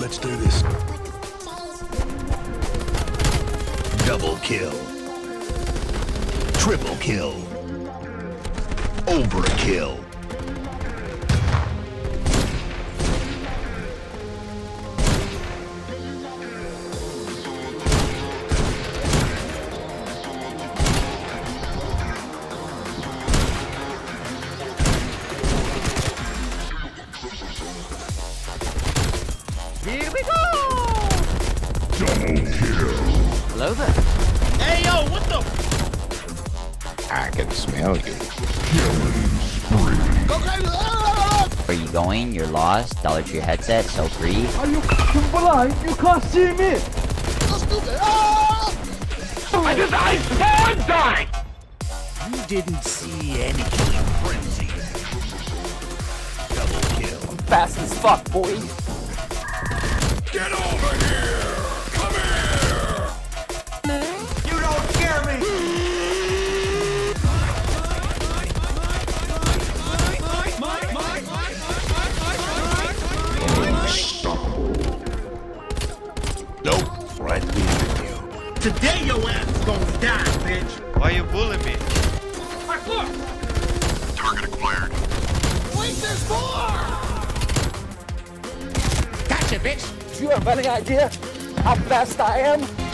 Let's do this. Double kill. Triple kill. Overkill. Hey, yo, what the? I can smell you. Killing spree. Where you going? You're lost. Dollar Tree headset, so free. Are you fucking blind? You can't see me! I just, I am dying! You didn't see any killing frenzy. Double kill. Fast as fuck, boy! Get over here! Today your ass is gonna die, bitch. Why you bullying me? Target acquired. Gotcha, bitch. Do you have any idea how fast I am?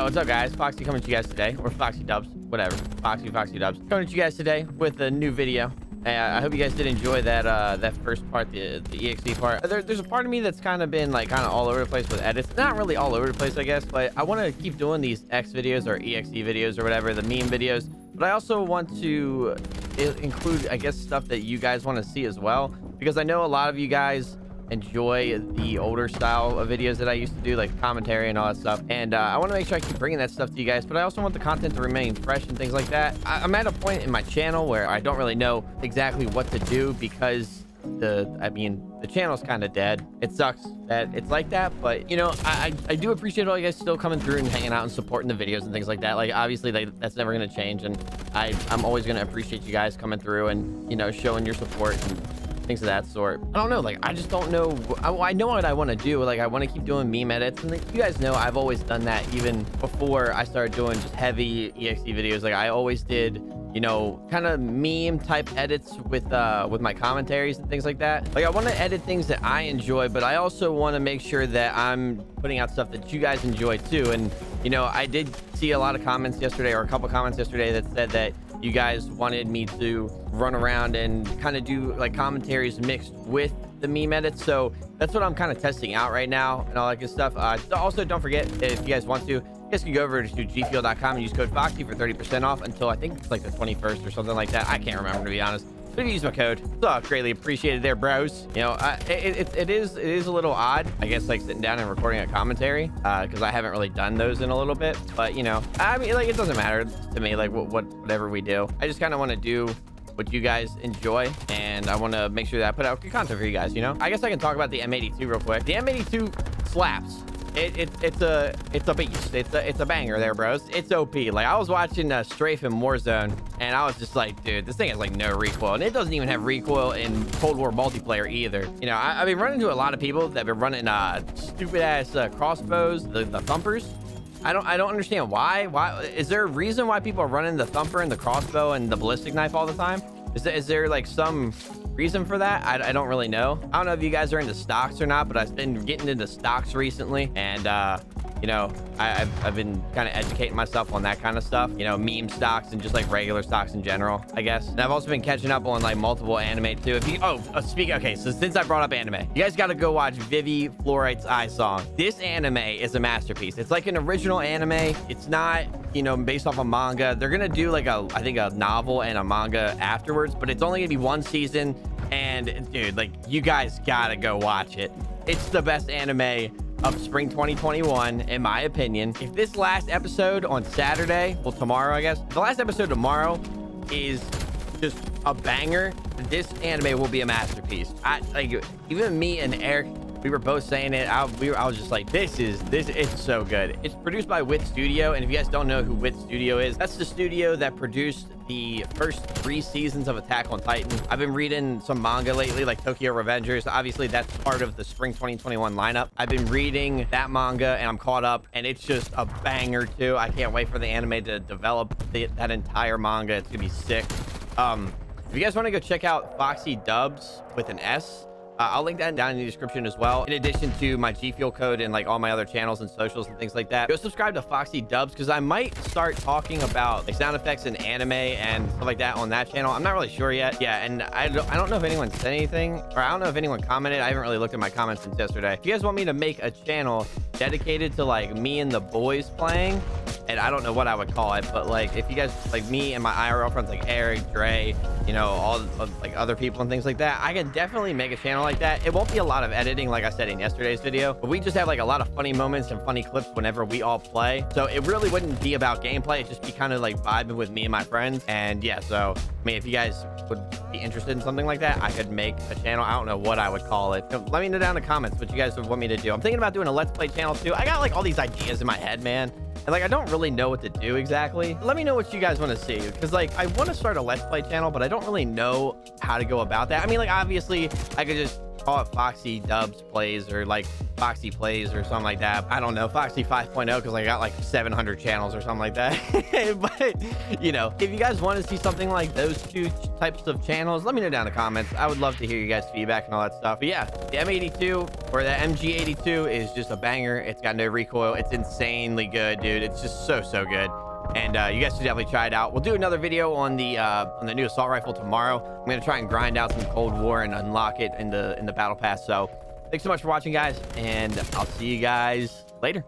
Yo, what's up, guys? Foxy coming to you guys today, or Foxy Dubs, whatever. Foxy, Foxy Dubs. Coming to you guys today with a new video. I hope you guys did enjoy that uh, that first part, the, the EXE part. There, there's a part of me that's kind of been like kind of all over the place with edits. Not really all over the place, I guess, but I want to keep doing these X videos or EXE videos or whatever, the meme videos. But I also want to include, I guess, stuff that you guys want to see as well, because I know a lot of you guys enjoy the older style of videos that I used to do, like commentary and all that stuff. And uh, I want to make sure I keep bringing that stuff to you guys, but I also want the content to remain fresh and things like that. I- I'm at a point in my channel where I don't really know exactly what to do because the, I mean, the channel's kind of dead. It sucks that it's like that, but you know, I, I do appreciate all you guys still coming through and hanging out and supporting the videos and things like that. Like obviously, that's never gonna change, and I I'm always gonna appreciate you guys coming through and you know showing your support and things of that sort. I don't know, like I just don't know. I, I know what I want to do. Like I want to keep doing meme edits, and like, you guys know I've always done that even before I started doing just heavy exe videos. Like I always did, you know, kind of meme type edits with uh with my commentaries and things like that. Like I want to edit things that I enjoy, but I also want to make sure that I'm putting out stuff that you guys enjoy too. And you know, I did see a lot of comments yesterday, or a couple comments yesterday that said that you guys wanted me to run around and kind of do like commentaries mixed with the meme edits. So that's what i'm kind of testing out right now and all that good stuff. Uh also don't forget if you guys want to you guys can go over to gfuel.com and use code foxy for 30 percent off until i think it's like the 21st or something like that. I can't remember to be honest if you use my code. All greatly appreciated there bros. You know it, it, it is it is a little odd i guess like sitting down and recording a commentary uh because i haven't really done those in a little bit. But you know i mean like it doesn't matter to me like what, what whatever we do. I just kind of want to do what you guys enjoy and i want to make sure that i put out good content for you guys you know? I guess i can talk about the m82 real quick. The m82 slaps it, it, it's a it's a beast. It's a it's a banger there bros it's op like i was watching uh, strafe in warzone and i was just like dude this thing has like no recoil. And it doesn't even have recoil in cold war multiplayer either. You know I, i've been running into a lot of people that have been running uh stupid ass uh, crossbows the, the thumpers. I don't I don't understand why. Why is there a reason why people are running the thumper and the crossbow and the ballistic knife all the time? Is there, is there like some reason for that? I, I don't really know. I don't know if you guys are into stocks or not, but I've been getting into stocks recently and uh you know, I, I've, I've been kind of educating myself on that kind of stuff, you know, meme stocks and just like regular stocks in general, I guess. And I've also been catching up on like multiple anime too. If you, oh, uh, speak, okay, so since I brought up anime, you guys got to go watch Vivy Fluorite Eye's Song. This anime is a masterpiece. It's like an original anime. It's not, you know, based off a manga. They're going to do like a, I think a novel and a manga afterwards, but it's only going to be one season. And dude, like you guys got to go watch it. It's the best anime of spring 2021 in my opinion. If this last episode on saturday well tomorrow i guess the last episode tomorrow is just a banger this anime will be a masterpiece. I like even me and eric we were both saying it. I, we were, I was just like, this is this. It's so good. It's produced by Wit Studio, and if you guys don't know who Wit Studio is, that's the studio that produced the first three seasons of Attack on Titan. I've been reading some manga lately, like Tokyo Revengers. Obviously, that's part of the spring 2021 lineup. I've been reading that manga, and I'm caught up, and it's just a banger too. I can't wait for the anime to develop the, that entire manga. It's gonna be sick. Um, if you guys want to go check out Foxy Dubs with an S, Uh, I'll link that down in the description as well. In addition to my G Fuel code and like all my other channels and socials and things like that. Go subscribe to Foxy Dubs because I might start talking about like sound effects and anime and stuff like that on that channel. I'm not really sure yet. Yeah, and I don't, I don't know if anyone said anything or I don't know if anyone commented. I haven't really looked at my comments since yesterday. If you guys want me to make a channel dedicated to like me and the boys playing, and I don't know what I would call it, but like if you guys like me and my IRL friends like Eric, Dre, you know, all uh, like other people and things like that, I can definitely make a channel like that. It won't be a lot of editing, like I said in yesterday's video, but we just have like a lot of funny moments and funny clips whenever we all play. So it really wouldn't be about gameplay. It'd just be kind of like vibing with me and my friends. And yeah, so I mean, if you guys would be interested in something like that, I could make a channel. I don't know what I would call it. Let me know down in the comments what you guys would want me to do. I'm thinking about doing a Let's Play channel too. I got like all these ideas in my head, man. And like, I don't really know what to do exactly. Let me know what you guys want to see. Because like, I want to start a Let's Play channel, but I don't really know how to go about that. I mean, like, obviously, I could just call it Foxy Dubs Plays or like Foxy Plays or something like that. I don't know, Foxy 5.0 because I got like 700 channels or something like that. but, you know, if you guys want to see something like those two types of channels, let me know down in the comments. I would love to hear you guys' feedback and all that stuff. But yeah, the M82 or the MG82 is just a banger. It's got no recoil. It's insanely good, dude. It's just so, so good and uh, you guys should definitely try it out. We'll do another video on the uh, on the new assault rifle tomorrow. I'm gonna try and grind out some Cold War and unlock it in the in the battle pass. So thanks so much for watching, guys, and I'll see you guys later.